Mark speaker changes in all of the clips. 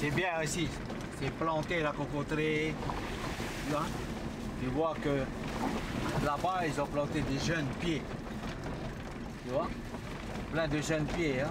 Speaker 1: C'est bien ici. C'est planté la cocoterie. Tu vois? Que là-bas, ils ont planté des jeunes pieds. Tu vois? Plein de jeunes pieds. Hein.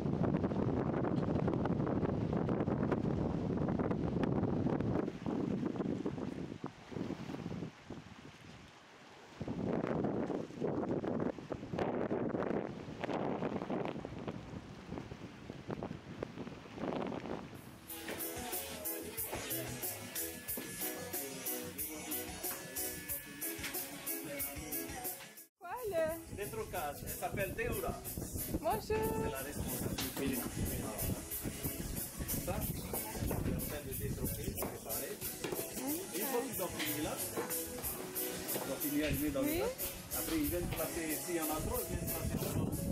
Speaker 2: Détrocage, elle s'appelle Théola.
Speaker 3: Bonjour.
Speaker 2: C'est la responsable du pays. Ça, je en train de détroquer, de préparer. Une fois qu'ils ont fini là, ils dans le sac. Après, ils viennent placer, y en a trop, ils viennent placer l'autre sac.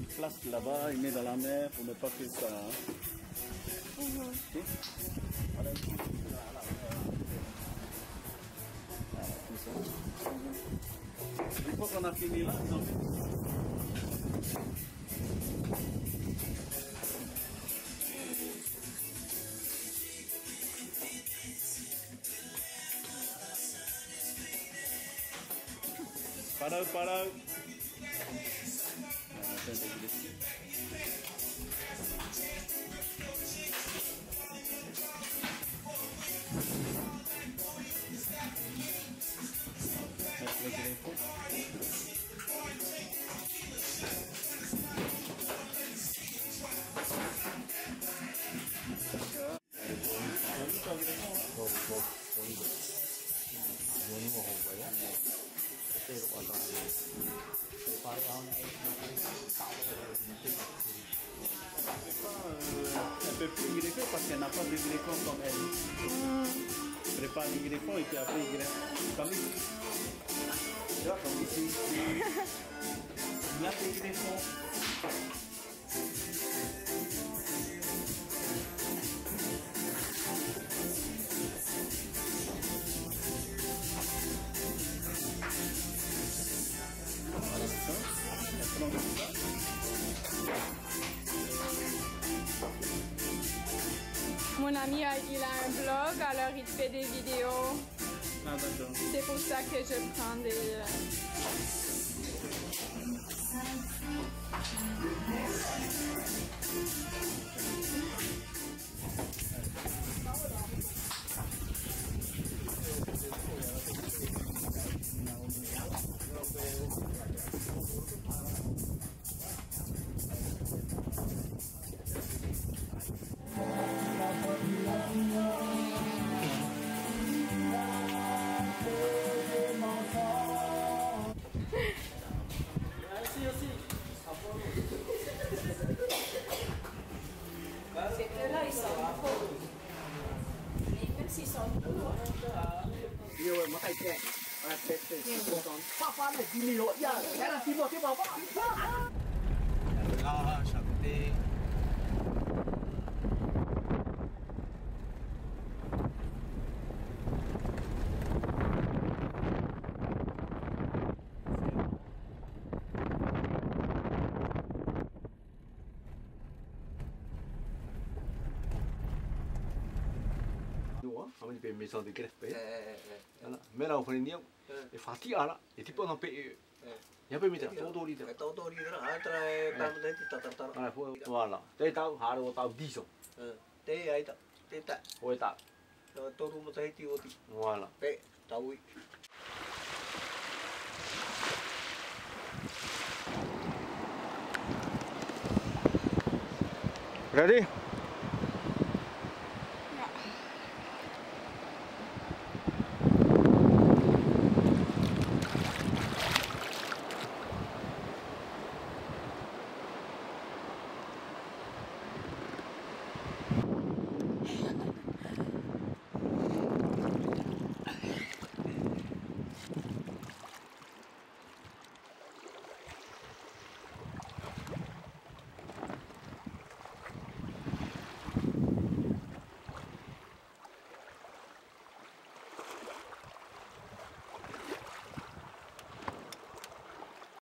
Speaker 2: Ils placent là-bas, ils mettent dans la mer pour ne pas que ça. hein. ಇದೆಯಲ್ಲ Parado. Euh, un peu plus greffé parce qu'elle n'a pas de greffon comme elle. Prépare les greffons et puis après il greffe. Comme ici. Tu vois, comme ici. A des greffons.
Speaker 3: Mon ami, a- il a un blog, alors il fait des vidéos.
Speaker 2: Ah, d'accord.
Speaker 3: C'est pour ça que je prends des... C'est
Speaker 4: que là, ils sont trop. Et même s'ils sont trop.
Speaker 5: Yo, ma
Speaker 1: haïtienne. Ah, c'est, c'est, c'est, c'est, c'est, c'est, c'est, c'est, c'est, c'est, c'est, c'est, fait une et fatigue là, et tu peux en payer. Il y a pas mis là, tout dans l'idée.
Speaker 5: 多多啲啦，啊，真係當你得得得，
Speaker 1: Voilà, faut- voilà. Đây tao hạ được tao đi rồi.
Speaker 5: 嗯，啲喺度，啲得，
Speaker 1: Ôi tao.
Speaker 5: 多都冇睇啲嗰啲，
Speaker 1: Voilà.
Speaker 5: 俾就會。
Speaker 1: Voilà. Ready?